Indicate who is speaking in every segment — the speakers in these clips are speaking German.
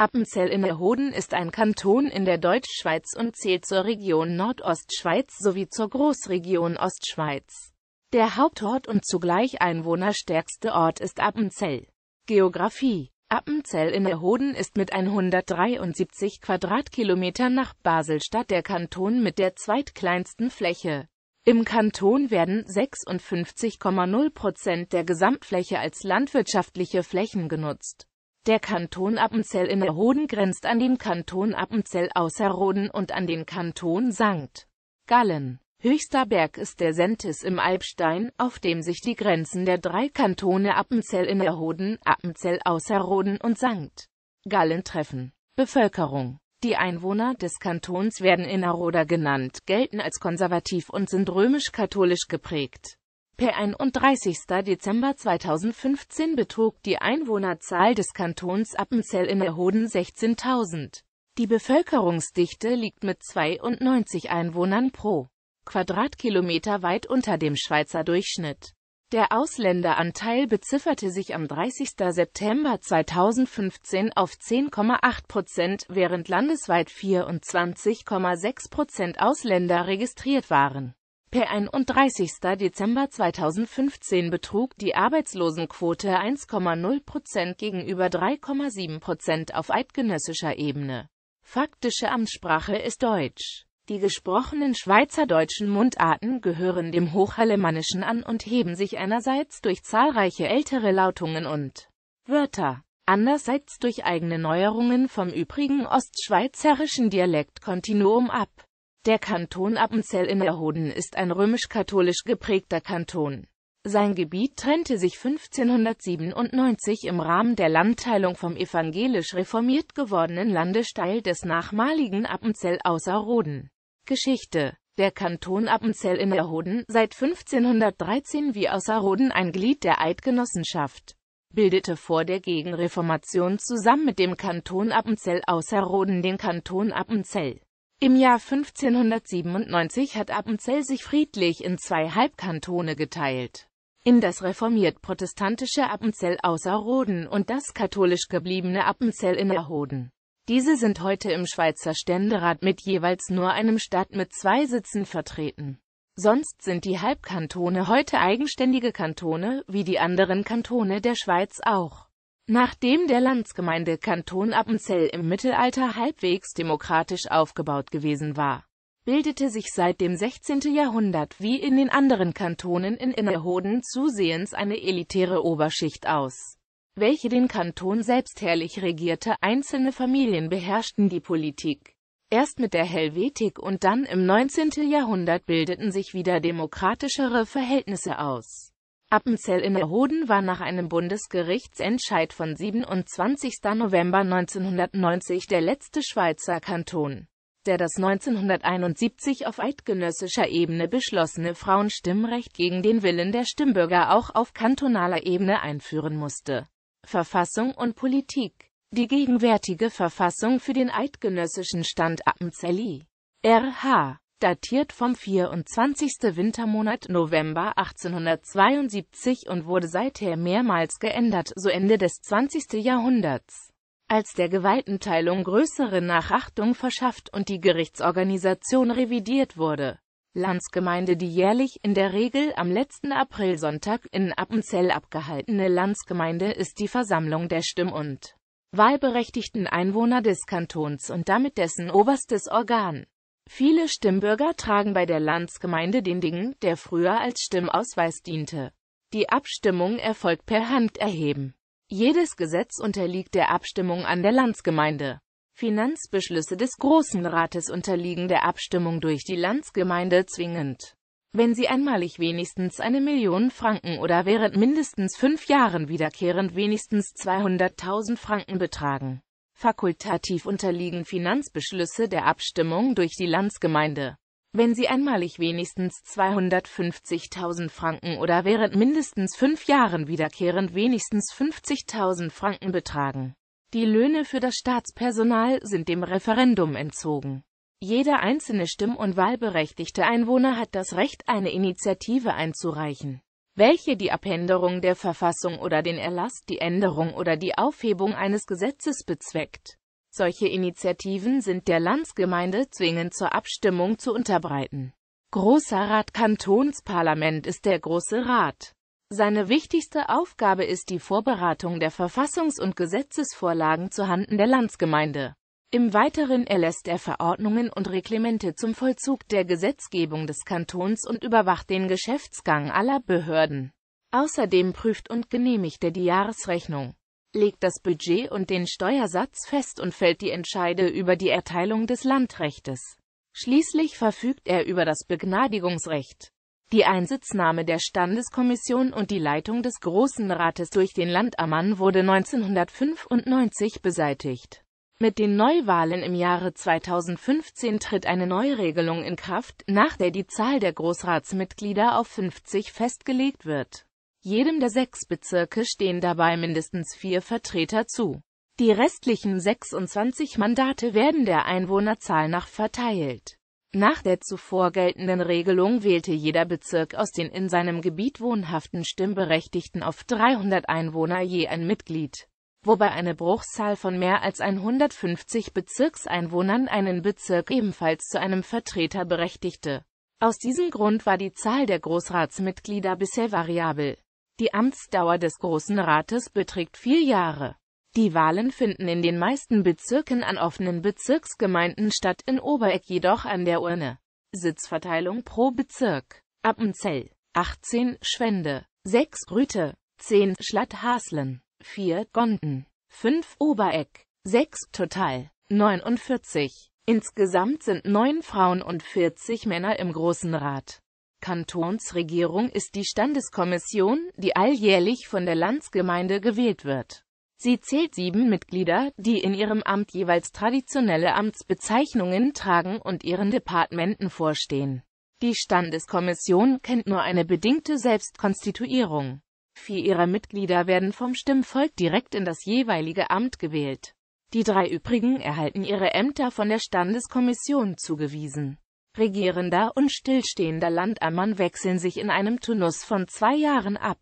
Speaker 1: Appenzell Innerrhoden ist ein Kanton in der Deutschschweiz und zählt zur Region Nordostschweiz sowie zur Großregion Ostschweiz. Der Hauptort und zugleich einwohnerstärkste Ort ist Appenzell. Geografie Appenzell Innerrhoden ist mit 173 Quadratkilometern nach Baselstadt der Kanton mit der zweitkleinsten Fläche. Im Kanton werden 56,0 Prozent der Gesamtfläche als landwirtschaftliche Flächen genutzt. Der Kanton Appenzell-Innerrhoden grenzt an den Kanton Appenzell-Ausserrhoden und an den Kanton St. Gallen. Höchster Berg ist der Sentis im Alpstein, auf dem sich die Grenzen der drei Kantone Appenzell-Innerrhoden, Appenzell-Ausserrhoden und St. Gallen treffen. Bevölkerung Die Einwohner des Kantons werden Innerrhoder genannt, gelten als konservativ und sind römisch-katholisch geprägt. Per 31. Dezember 2015 betrug die Einwohnerzahl des Kantons Appenzell-Innerrhoden 16.000. Die Bevölkerungsdichte liegt mit 92 Einwohnern pro Quadratkilometer weit unter dem Schweizer Durchschnitt. Der Ausländeranteil bezifferte sich am 30. September 2015 auf 10,8 Prozent, während landesweit 24,6 Prozent Ausländer registriert waren. Per 31. Dezember 2015 betrug die Arbeitslosenquote 1,0 Prozent gegenüber 3,7 Prozent auf eidgenössischer Ebene. Faktische Amtssprache ist Deutsch. Die gesprochenen schweizerdeutschen Mundarten gehören dem Hochalemannischen an und heben sich einerseits durch zahlreiche ältere Lautungen und Wörter, andererseits durch eigene Neuerungen vom übrigen ostschweizerischen Dialektkontinuum ab. Der Kanton Appenzell-Innerrhoden ist ein römisch-katholisch geprägter Kanton. Sein Gebiet trennte sich 1597 im Rahmen der Landteilung vom evangelisch reformiert gewordenen Landesteil des nachmaligen Appenzell-Ausserrhoden. Geschichte Der Kanton Appenzell-Innerrhoden, seit 1513 wie Ausserrhoden ein Glied der Eidgenossenschaft, bildete vor der Gegenreformation zusammen mit dem Kanton Appenzell-Ausserrhoden den Kanton Appenzell. Im Jahr 1597 hat Appenzell sich friedlich in zwei Halbkantone geteilt. In das reformiert-protestantische Appenzell Ausserrhoden und das katholisch gebliebene Appenzell Innerrhoden. Diese sind heute im Schweizer Ständerat mit jeweils nur einem Stadt mit zwei Sitzen vertreten. Sonst sind die Halbkantone heute eigenständige Kantone, wie die anderen Kantone der Schweiz auch. Nachdem der Landsgemeinde Kanton Appenzell im Mittelalter halbwegs demokratisch aufgebaut gewesen war, bildete sich seit dem 16. Jahrhundert wie in den anderen Kantonen in Innerrhoden zusehends eine elitäre Oberschicht aus, welche den Kanton selbstherrlich regierte, einzelne Familien beherrschten die Politik. Erst mit der Helvetik und dann im 19. Jahrhundert bildeten sich wieder demokratischere Verhältnisse aus. Appenzell Innerrhoden war nach einem Bundesgerichtsentscheid von 27. November 1990 der letzte Schweizer Kanton, der das 1971 auf eidgenössischer Ebene beschlossene Frauenstimmrecht gegen den Willen der Stimmbürger auch auf kantonaler Ebene einführen musste. Verfassung und Politik Die gegenwärtige Verfassung für den eidgenössischen Stand Appenzelli RH datiert vom 24. Wintermonat November 1872 und wurde seither mehrmals geändert, so Ende des 20. Jahrhunderts. Als der Gewaltenteilung größere Nachachtung verschafft und die Gerichtsorganisation revidiert wurde. Landsgemeinde Die jährlich, in der Regel am letzten Aprilsonntag, in Appenzell abgehaltene Landsgemeinde ist die Versammlung der Stimm- und wahlberechtigten Einwohner des Kantons und damit dessen oberstes Organ. Viele Stimmbürger tragen bei der Landsgemeinde den Ding, der früher als Stimmausweis diente. Die Abstimmung erfolgt per Handerheben. Jedes Gesetz unterliegt der Abstimmung an der Landsgemeinde. Finanzbeschlüsse des Großen Rates unterliegen der Abstimmung durch die Landsgemeinde zwingend. Wenn sie einmalig wenigstens eine Million Franken oder während mindestens fünf Jahren wiederkehrend wenigstens 200.000 Franken betragen Fakultativ unterliegen Finanzbeschlüsse der Abstimmung durch die Landsgemeinde. Wenn sie einmalig wenigstens 250.000 Franken oder während mindestens fünf Jahren wiederkehrend wenigstens 50.000 Franken betragen. Die Löhne für das Staatspersonal sind dem Referendum entzogen. Jeder einzelne Stimm- und wahlberechtigte Einwohner hat das Recht, eine Initiative einzureichen welche die Abänderung der Verfassung oder den Erlass, die Änderung oder die Aufhebung eines Gesetzes bezweckt Solche Initiativen sind der Landsgemeinde zwingend zur Abstimmung zu unterbreiten. Großer Rat Kantonsparlament ist der Große Rat. Seine wichtigste Aufgabe ist die Vorberatung der Verfassungs- und Gesetzesvorlagen zuhanden der Landsgemeinde. Im Weiteren erlässt er Verordnungen und Reglemente zum Vollzug der Gesetzgebung des Kantons und überwacht den Geschäftsgang aller Behörden. Außerdem prüft und genehmigt er die Jahresrechnung legt das Budget und den Steuersatz fest und fällt die Entscheide über die Erteilung des Landrechtes. Schließlich verfügt er über das Begnadigungsrecht. Die Einsitznahme der Standeskommission und die Leitung des Großen Rates durch den Landammann wurde 1995 beseitigt. Mit den Neuwahlen im Jahre 2015 tritt eine Neuregelung in Kraft, nach der die Zahl der Großratsmitglieder auf 50 festgelegt wird. Jedem der sechs Bezirke stehen dabei mindestens vier Vertreter zu. Die restlichen 26 Mandate werden der Einwohnerzahl nach verteilt. Nach der zuvor geltenden Regelung wählte jeder Bezirk aus den in seinem Gebiet wohnhaften Stimmberechtigten auf 300 Einwohner je ein Mitglied, wobei eine Bruchzahl von mehr als 150 Bezirkseinwohnern einen Bezirk ebenfalls zu einem Vertreter berechtigte. Aus diesem Grund war die Zahl der Großratsmitglieder bisher variabel. Die Amtsdauer des Großen Rates beträgt vier Jahre. Die Wahlen finden in den meisten Bezirken an offenen Bezirksgemeinden statt, in Obereck jedoch an der Urne. Sitzverteilung pro Bezirk. Appenzell 18 Schwende 6 Rüte 10 Schlatt-Haslen 4 Gonden 5 Obereck 6 Total 49. Insgesamt sind neun Frauen und 40 Männer im Großen Rat. Kantonsregierung ist die Standeskommission, die alljährlich von der Landsgemeinde gewählt wird. Sie zählt sieben Mitglieder, die in ihrem Amt jeweils traditionelle Amtsbezeichnungen tragen und ihren Departementen vorstehen. Die Standeskommission kennt nur eine bedingte Selbstkonstituierung. Vier ihrer Mitglieder werden vom Stimmvolk direkt in das jeweilige Amt gewählt. Die drei übrigen erhalten ihre Ämter von der Standeskommission zugewiesen. Regierender und stillstehender Landammann wechseln sich in einem Turnus von zwei Jahren ab.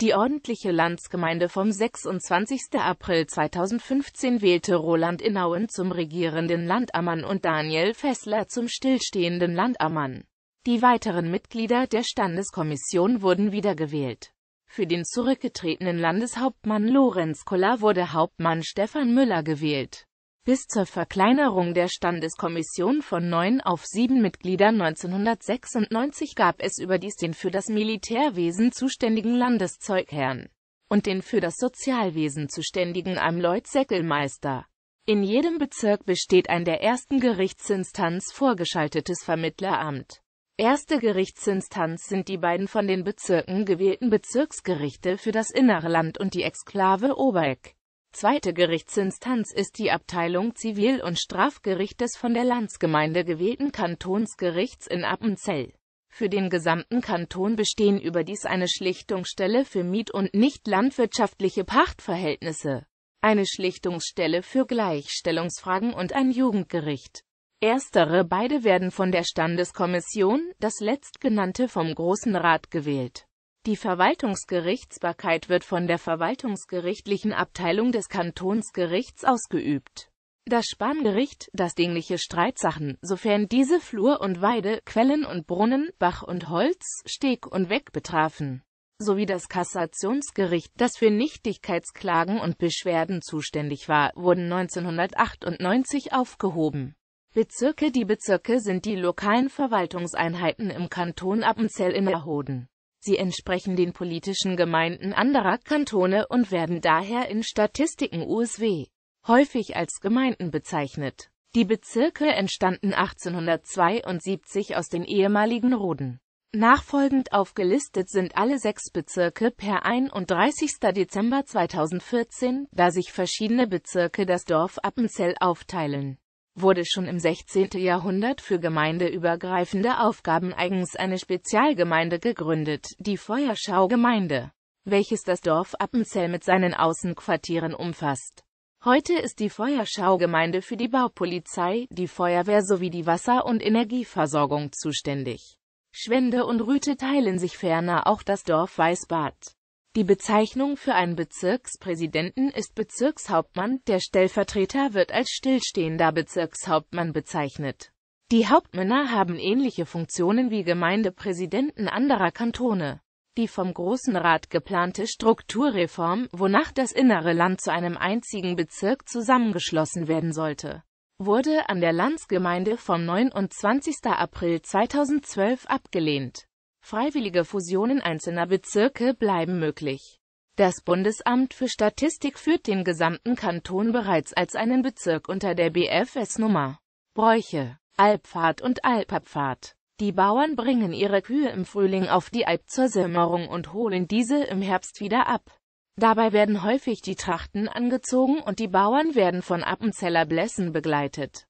Speaker 1: Die ordentliche Landsgemeinde vom 26. April 2015 wählte Roland Inauen zum regierenden Landammann und Daniel Fessler zum stillstehenden Landammann. Die weiteren Mitglieder der Standeskommission wurden wiedergewählt. Für den zurückgetretenen Landeshauptmann Lorenz Koller wurde Hauptmann Stefan Müller gewählt. Bis zur Verkleinerung der Standeskommission von neun auf sieben Mitgliedern 1996 gab es überdies den für das Militärwesen zuständigen Landeszeugherrn und den für das Sozialwesen zuständigen Amleut-Säckelmeister. In jedem Bezirk besteht ein der ersten Gerichtsinstanz vorgeschaltetes Vermittleramt. Erste Gerichtsinstanz sind die beiden von den Bezirken gewählten Bezirksgerichte für das innere Land und die Exklave Obereck. Zweite Gerichtsinstanz ist die Abteilung Zivil- und Strafgericht des von der Landsgemeinde gewählten Kantonsgerichts in Appenzell. Für den gesamten Kanton bestehen überdies eine Schlichtungsstelle für miet- und nicht landwirtschaftliche Pachtverhältnisse, eine Schlichtungsstelle für Gleichstellungsfragen und ein Jugendgericht. Erstere beide werden von der Standeskommission, das letztgenannte vom Großen Rat gewählt die Verwaltungsgerichtsbarkeit wird von der verwaltungsgerichtlichen Abteilung des Kantonsgerichts ausgeübt. Das Spangericht, das dingliche Streitsachen, sofern diese Flur und Weide, Quellen und Brunnen, Bach und Holz, Steg und Weg betrafen, sowie das Kassationsgericht, das für Nichtigkeitsklagen und Beschwerden zuständig war, wurden 1998 aufgehoben. Bezirke Die Bezirke sind die lokalen Verwaltungseinheiten im Kanton Appenzell-Innerrhoden. Sie entsprechen den politischen Gemeinden anderer Kantone und werden daher in Statistiken USW häufig als Gemeinden bezeichnet. Die Bezirke entstanden 1872 aus den ehemaligen Roden. Nachfolgend aufgelistet sind alle sechs Bezirke per 31. Dezember 2014, da sich verschiedene Bezirke das Dorf Appenzell aufteilen wurde schon im 16. Jahrhundert für gemeindeübergreifende Aufgaben eigens eine Spezialgemeinde gegründet, die Feuerschaugemeinde, welches das Dorf Appenzell mit seinen Außenquartieren umfasst. Heute ist die Feuerschaugemeinde für die Baupolizei, die Feuerwehr sowie die Wasser- und Energieversorgung zuständig. Schwende und Rüte teilen sich ferner auch das Dorf Weißbad. Die Bezeichnung für einen Bezirkspräsidenten ist Bezirkshauptmann, der Stellvertreter wird als stillstehender Bezirkshauptmann bezeichnet. Die Hauptmänner haben ähnliche Funktionen wie Gemeindepräsidenten anderer Kantone. Die vom Großen Rat geplante Strukturreform, wonach das innere Land zu einem einzigen Bezirk zusammengeschlossen werden sollte, wurde an der Landsgemeinde vom 29. April 2012 abgelehnt. Freiwillige Fusionen einzelner Bezirke bleiben möglich. Das Bundesamt für Statistik führt den gesamten Kanton bereits als einen Bezirk unter der BFS-Nummer. Bräuche, Alpfahrt und Alpabfahrt. Die Bauern bringen ihre Kühe im Frühling auf die Alp zur Sämmerung und holen diese im Herbst wieder ab. Dabei werden häufig die Trachten angezogen und die Bauern werden von Appenzeller Blässen begleitet.